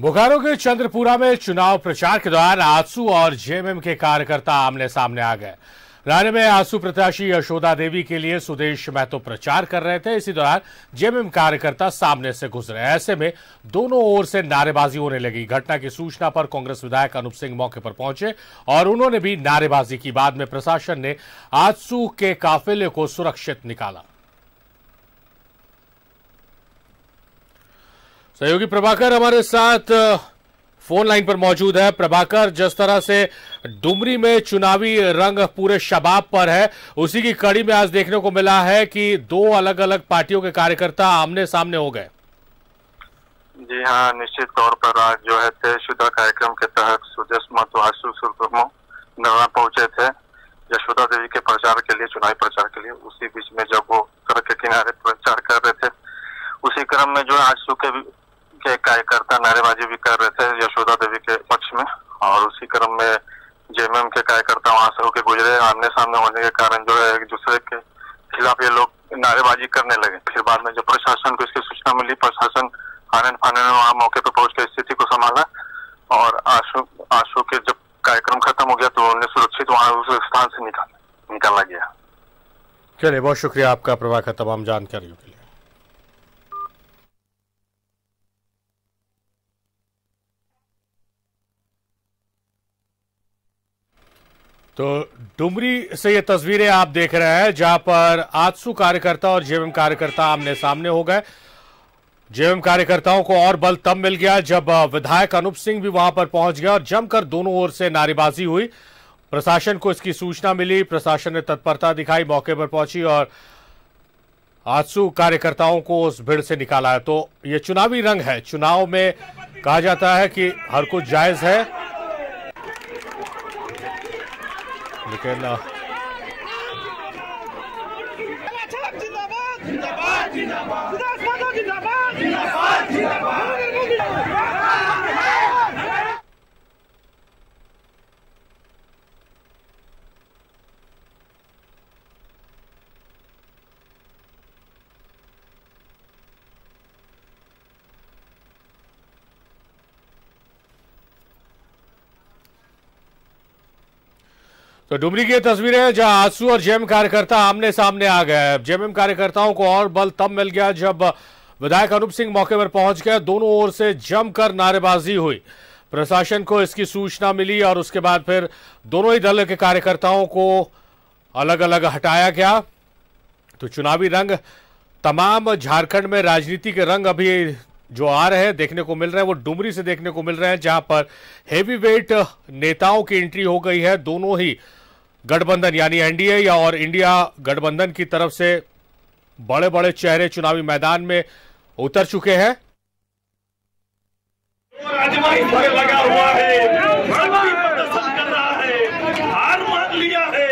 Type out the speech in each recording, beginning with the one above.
बोकारो के चंद्रपुरा में चुनाव प्रचार के दौरान आँसू और जेएमएम के कार्यकर्ता आमने सामने आ गए। राने में आँसू प्रत्याशी यशोदा देवी के लिए सुदेश महतो प्रचार कर रहे थे। इसी दौरान जेएमएम कार्यकर्ता सामने से गुजरे ऐसे में दोनों ओर से नारेबाजी होने लगी। घटना की सूचना पर कांग्रेस विधायक अनूप सिंह मौके पर पहुँचे और उन्होंने भी नारेबाजी की। बाद में प्रशासन ने आँसू के काफिले को सुरक्षित निकाला। सहयोगी प्रभाकर हमारे साथ फ़ोन लाइन पर मौजूद है। प्रभाकर, जिस तरह से डुमरी में चुनावी रंग पूरे शबाब पर है, उसी की कड़ी में आज देखने को मिला है कि दो अलग अलग पार्टियों के कार्यकर्ता आमने सामने हो गए। जी हाँ निश्चित तौर पर आज जो है तयशुदा कार्यक्रम के तहत सुदेश महतो आशु नवा पहुँचे थे। यशोदा देवी के प्रचार के लिए, चुनावी प्रचार के लिए, उसी बीच में जब वो सड़क के किनारे प्रचार कर रहे थे, उसी क्रम में जो है आशु के के कार्यकर्ता नारेबाजी भी कर रहे थे यशोदा देवी के पक्ष में, और उसी क्रम में जेएमएम के कार्यकर्ता वहाँ से होकर गुजरे। आमने सामने होने के कारण जो है एक दूसरे के खिलाफ ये लोग नारेबाजी करने लगे। फिर बाद में जब प्रशासन को इसकी सूचना मिली, प्रशासन आनंद फानन में वहाँ मौके पर पहुँच कर स्थिति को संभाला, और आशु आशु के जब कार्यक्रम खत्म हो गया तो उन्हें सुरक्षित वहाँ उस स्थान से निकाल, निकाला गया। चलिए, बहुत शुक्रिया आपका प्रभाकर, तमाम जानकारियों के लिए। तो डुमरी से ये तस्वीरें आप देख रहे हैं, जहाँ पर आजसू कार्यकर्ता और जेएमएम कार्यकर्ता आमने सामने हो गए। जेएमएम कार्यकर्ताओं को और बल तब मिल गया जब विधायक अनूप सिंह भी वहाँ पर पहुँच गया और जमकर दोनों ओर से नारेबाजी हुई। प्रशासन को इसकी सूचना मिली, प्रशासन ने तत्परता दिखाई, मौके पर पहुँची और आजसू कार्यकर्ताओं को उस भीड़ से निकाला। है तो ये चुनावी रंग है। चुनाव में कहा जाता है कि हर कुछ जायज़ है। Look at now. तो डुमरी की तस्वीरें जहाँ आँसू और जेएम कार्यकर्ता आमने सामने आ गए जेएमएम कार्यकर्ताओं को और बल तब मिल गया जब विधायक अनूप सिंह मौके पर पहुँच गए। दोनों ओर से जमकर नारेबाजी हुई। प्रशासन को इसकी सूचना मिली और उसके बाद फिर दोनों ही दल के कार्यकर्ताओं को अलग अलग हटाया गया। तो चुनावी रंग तमाम झारखंड में राजनीति के रंग अभी जो आ रहे हैं, देखने को मिल रहे हैं, वो डुमरी से देखने को मिल रहे हैं, जहाँ पर हेवी वेट नेताओं की एंट्री हो गई है। दोनों ही गठबंधन यानी एनडीए या और इंडिया गठबंधन की तरफ़ से बड़े बड़े चेहरे चुनावी मैदान में उतर चुके हैं। लगा हुआ है। प्रदर्शन कर रहा है। हार मान लिया है।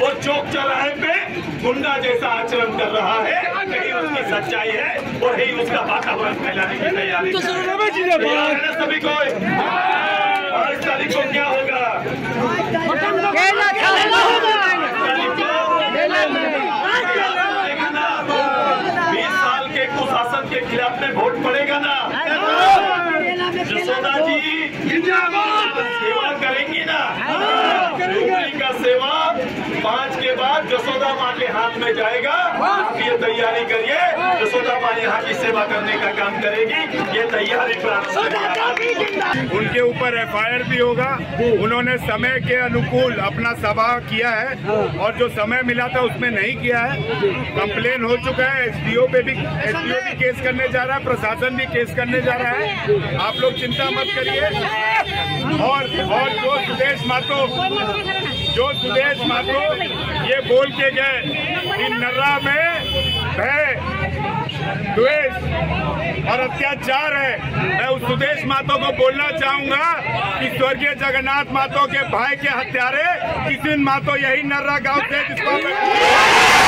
वो चौक चौराहे पे गुंडा जैसा आचरण कर रहा है। कहीं उसकी सच्चाई है और ही उसका वातावरण फैलाने की तैयारी तो सभी को पाँच तारीख को क्या होगा बीस साल के कुशासन के खिलाफ में वोट पड़ेगा ना। यशोदा जी सेवा करेंगी ना डुमरी का सेवा बाद यशोदा माँ के हाथ में जाएगा। आप ये तैयारी करिए। यशोदा माँ यहाँ की सेवा करने का काम करेगी। ये तैयारी उनके ऊपर एफआईआर भी होगा। उन्होंने समय के अनुकूल अपना सभा किया है। और जो समय मिला था उसमें नहीं किया है। कंप्लेन हो चुका है। एसडीओ पे भी एसडीओ भी केस करने जा रहा है। प्रशासन भी केस करने जा रहा है। आप लोग चिंता मत करिए। और और जो सुदेश मातो जो सुदेश माथुर ये बोल के गए कि नर्रा में भय, द्वेष और अत्याचार है। मैं उस सुदेश मातो को बोलना चाहूँगा कि स्वर्गीय जगन्नाथ मातो के भाई के हत्यारे किसिन मातो यही नर्रा गाँव से जिसको